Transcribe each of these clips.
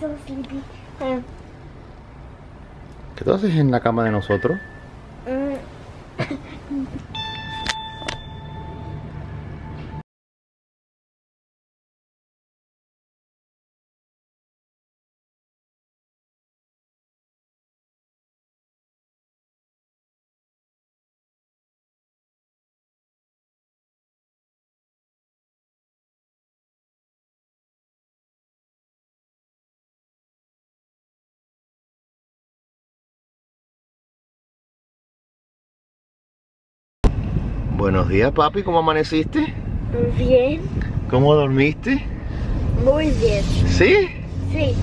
so sleepy. ¿Qué tú haces en la cama de nosotros? Buenos días, papi. ¿Cómo amaneciste? bien, ¿Cómo dormiste? muy bien. ¿Sí? Sí.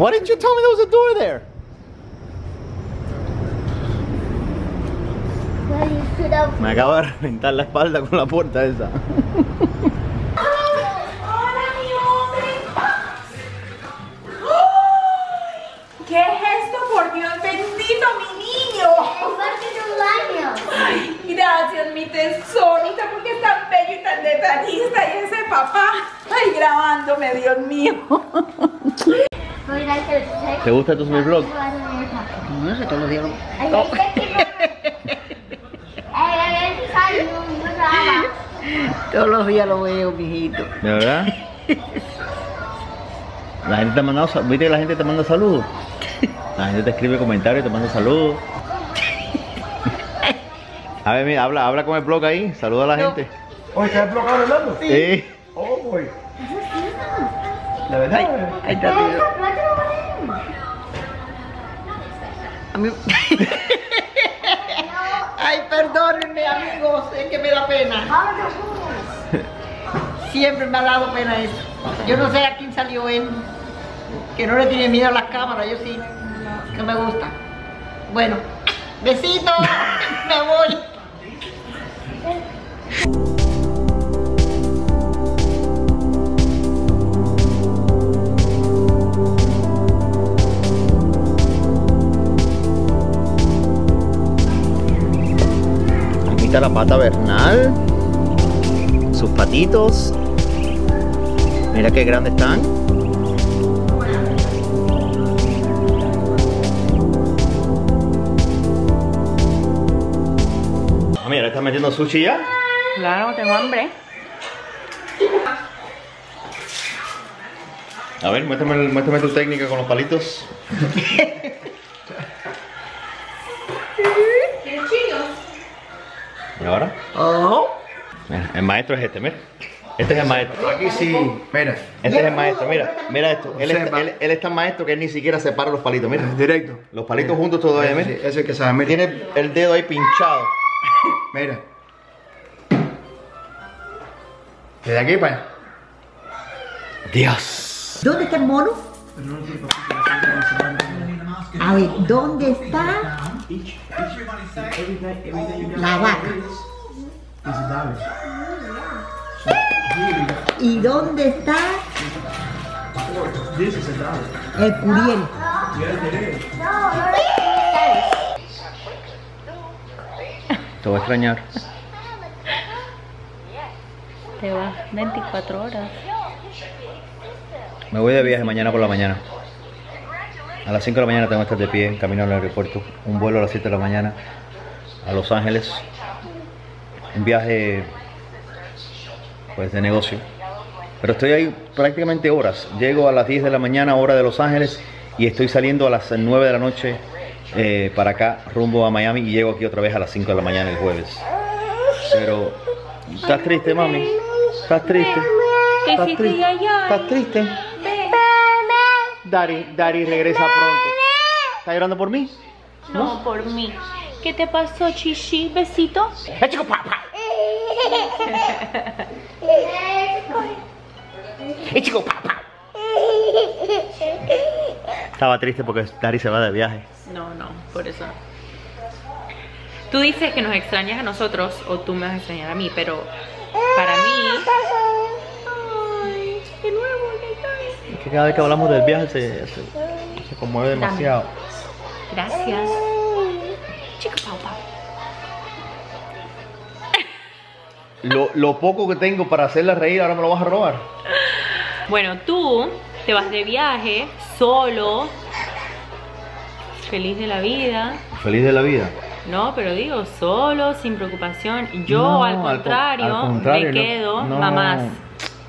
Why didn't you tell me there was a door there? Me acabo de reventar la espalda con la puerta esa. ¿Qué es esto? Por Dios bendito, mi niño. Tu baño. Gracias, mi tesorita, porque es tan bello y tan detallista. Y ese papá, ay, grabándome, Dios mío. ¿Te gusta tu mi vlog? No sé, todos los días no, no. Todos los días lo veo, mijito. ¿De verdad? La gente te manda, sal- ¿viste que la gente te manda saludos? La gente te escribe comentarios te manda saludos. A ver, mira, habla, habla con el blog ahí, saluda a la gente. Oye, ¿estás bloqueado Orlando? Sí. Oh, boy. La verdad. Ahí está, tío. Ay, perdónenme, amigos, es que me da pena. Siempre me ha dado pena eso. Yo no sé a quién salió él, que no le tiene miedo a las cámaras, yo sí, que me gusta. Bueno, besitos, me voy. La pata Bernal. Sus patitos. Mira qué grandes están. Ah, mira, le están metiendo sushi ya. Claro, tengo hambre. A ver, muéstrame, muéstrame tu técnica con los palitos. ¿Y ahora? Oh, Mira, el maestro es este, mira. Este es el maestro. Aquí sí, mira, Este es el maestro, mira, mira esto. Él, es, Observa. él- él es tan maestro que él ni siquiera separa los palitos, mira. directo. Los palitos juntos todavía, mira. ese es el que sabe, mira. Tiene el dedo ahí pinchado. Mira. Desde aquí para. Dios. ¿dónde está el mono? A ver, ¿dónde está la vaca? ¿Y dónde está el curiel? Te voy a extrañar. Te vas 24 horas. Me voy de viaje mañana por la mañana. A las 5 de la mañana tengo que estar de pie, camino al aeropuerto. Un vuelo a las 7 de la mañana a Los Ángeles. Un viaje pues de negocio. Pero estoy ahí prácticamente horas. Llego a las 10 de la mañana, hora de Los Ángeles, y estoy saliendo a las 9 de la noche eh, para acá, rumbo a Miami, y llego aquí otra vez a las 5 de la mañana el jueves. Pero, ¿estás triste, mami? ¿Estás triste? ¿Qué ¿Estás triste? ¿Estás triste? Dari, Dari regresa pronto. ¿Estás llorando por mí? No, por mí. ¿Qué te pasó, Chichi? ¿Besito? ¡Eh, chico, papá! ¡Eh, chico, papá! Estaba triste porque Dari se va de viaje. No, no, por eso no. Tú dices que nos extrañas a nosotros o tú me vas a extrañar a mí, pero para mí... que cada vez que hablamos del viaje se, se, se conmueve demasiado. Gracias. Chico Pau Pau. Lo, lo poco que tengo para hacerla reír, ahora me lo vas a robar. Bueno, tú te vas de viaje solo, feliz de la vida. Feliz de la vida. No, pero digo, solo, sin preocupación. Yo, No, al, al con- contrario, al contrario, me no- quedo no. mamás.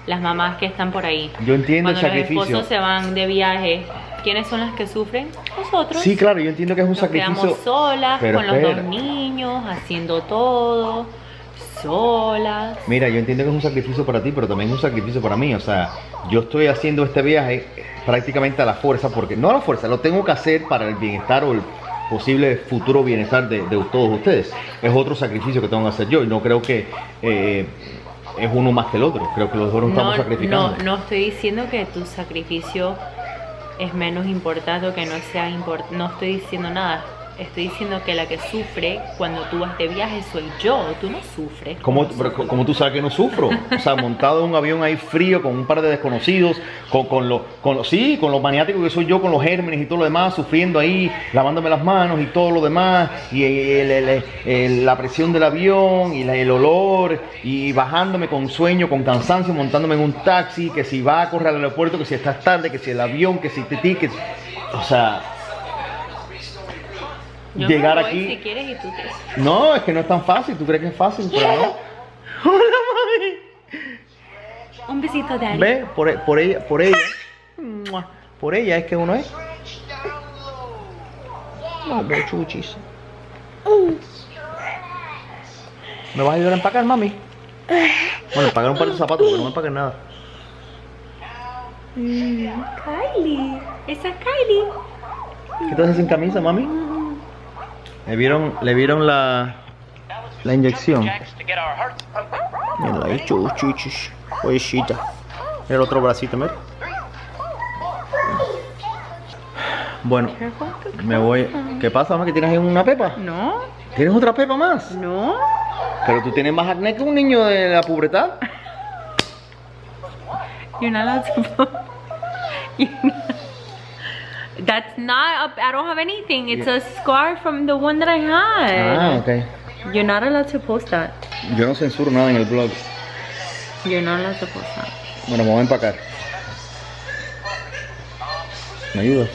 Las mamás que están por ahí. Yo entiendo el Cuando los sacrificio. esposos se van de viaje, ¿quiénes son las que sufren? Nosotros. Sí, claro, yo entiendo que es un Nos sacrificio. quedamos solas pero con los dos niños, haciendo todo, solas. Mira, yo entiendo que es un sacrificio para ti, pero también es un sacrificio para mí. O sea, yo estoy haciendo este viaje prácticamente a la fuerza, porque no a la fuerza, lo tengo que hacer para el bienestar o el posible futuro bienestar de, de todos ustedes. Es otro sacrificio que tengo que hacer yo y no creo que eh, es uno más que el otro. Creo que los dos nos estamos sacrificando. no, no estoy diciendo que tu sacrificio es menos importante o que no sea importante. No estoy diciendo nada. Estoy diciendo que la que sufre cuando tú vas de viaje soy yo. Tú no sufres. ¿Cómo, pero tú sabes que no sufro? O sea, montado en un avión ahí frío con un par de desconocidos, con, con lo, con lo- sí, con los maniáticos que soy yo, con los gérmenes y todo lo demás, sufriendo ahí, lavándome las manos y todo lo demás, y el- el- la presión del avión y el olor, y bajándome con sueño, con cansancio, montándome en un taxi, que si va a correr al aeropuerto, que si estás tarde, que si el avión, que si te ticket. O sea, Yo me llegar voy aquí. Si quieres y tú te... No, es que no es tan fácil, tú crees que es fácil, pero no. Hola, mami. Un besito de Ari. Ve, por, e- por ella, por ella, por ella es que uno es. No, chuchis. ¿Me vas a ayudar a empacar, mami? Bueno, empacar un par de zapatos, pero no me empacar nada. Kylie. Esa es Kylie. ¿Qué te haces sin camisa, mami? Le vieron, le vieron la, la inyección. Mira ahí. Pobrecita. Mira el otro bracito, mira. Bueno, me voy. ¿Qué pasa, mamá? ¿Que tienes ahí una pepa? No, ¿Tienes otra pepa más? no. Pero tú tienes más acné que un niño de la pubertad. You're not allowed to. That's not. A, I don't have anything. It's a scar from the one that I had. Ah, ok. You're not allowed to post that. Yo no censuro nada en el blog. You're not allowed to post that. Bueno, voy a empacar. ¿Me ayudas?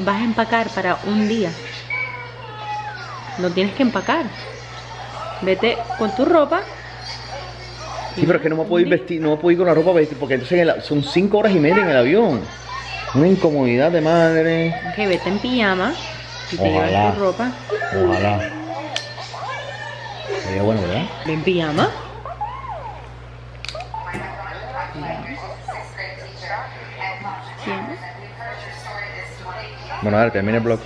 Vas a empacar para un día. No tienes que empacar. Vete con tu ropa. Sí, pero es que no me puedo ir vestir, no me puedo ir con la ropa vestir, porque entonces en el- son cinco horas y media en el avión. Una incomodidad de madre. Ok, vete en pijama. Y te Ojalá. llevas tu ropa. Ojalá. Sería bueno, ¿verdad? Ve en pijama. Bueno, a ver, termina el blog.